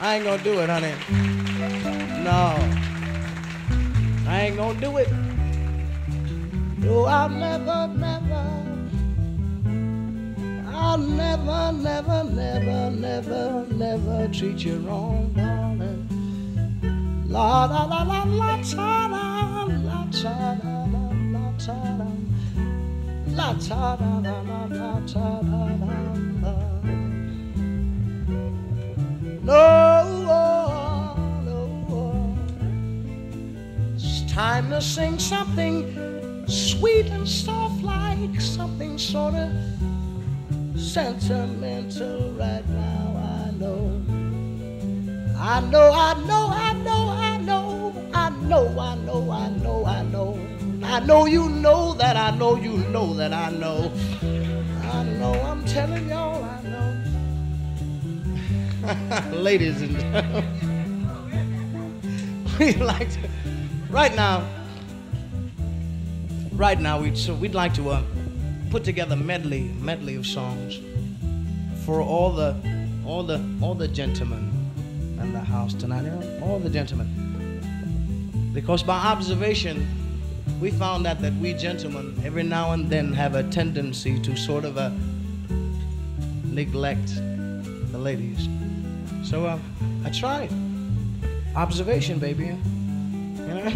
I ain't gonna do it, honey. No. I ain't gonna do it. No, I'll never, never. I'll never, never, never, never, never treat you wrong, darling. La la la la la da la ta da la la ta da la ta da la la la ta la to sing something sweet and soft like something sort of sentimental right now. I know. I know, I know, I know, I know, I know, I know, I know, I know. I know you know that I know you know that I know. I know, I'm telling y'all, I know. Ladies and gentlemen, we'd like to, right now, right now, we'd, so we'd like to uh, put together medley, medley of songs for all the, all the, all the gentlemen in the house tonight, all the gentlemen. Because by observation, we found out that we gentlemen every now and then have a tendency to sort of uh, neglect the ladies. So uh, I tried. Observation, baby. You know?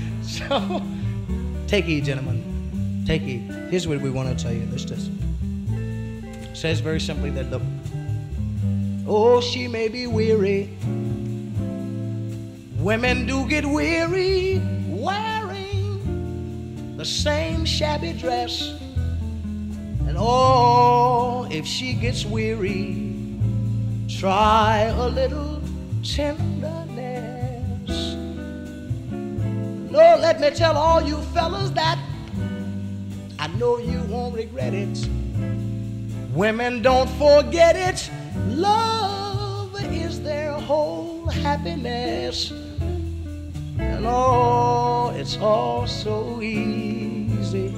so take heed, gentlemen. Take heed. Here's what we want to tell you. This just says very simply that the Oh, she may be weary. Women do get weary wearing the same shabby dress. And oh, if she gets weary, try a little tenderness. Lord, let me tell all you fellas that I know you won't regret it. Women don't forget it. Love is their whole happiness. And oh, it's all so easy.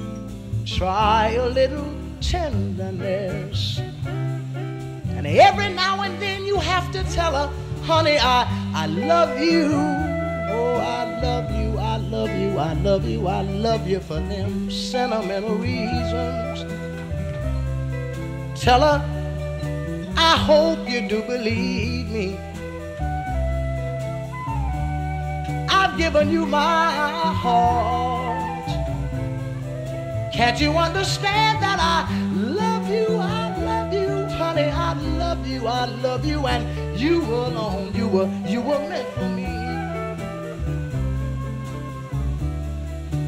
Try a little tenderness. And every now and then you have to tell her, honey, I, I love you. Oh, I love you, love you, I love you, I love you for them sentimental reasons. Tell her, I hope you do believe me. I've given you my heart. Can't you understand that I love you? I love you, honey. I love you. I love you, and you alone. You were you were meant for me.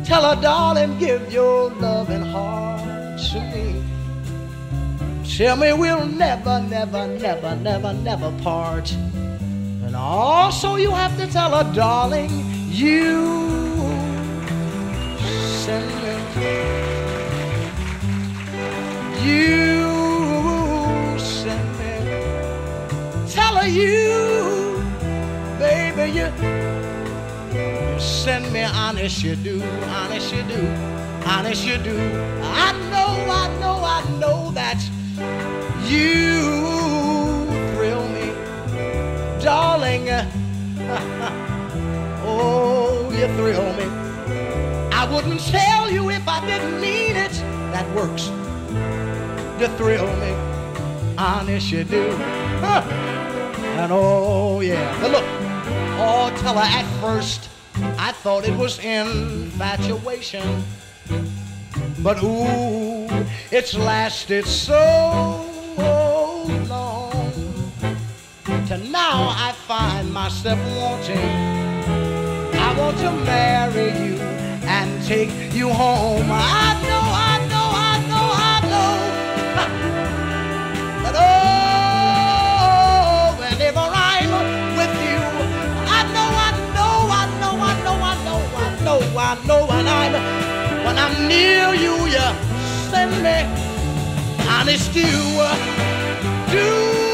Tell her, darling, give your loving heart to me. Tell me we'll never, never, never, never, never part. And also you have to tell her, darling, you send me. You send me. Tell her you, baby, you, you send me honest you do, honest you do, honest you do. I know, I know, I know that you thrill me, darling. oh, you thrill me. I wouldn't tell you if I didn't mean it. That works. You thrill me, honest you do. And oh yeah, but look, oh tell her at first I thought it was infatuation, but ooh, it's lasted so long. To now I find myself wanting. I want to marry you and take you home. I know, know, when I'm when I'm near you, you send me. Honest you. Do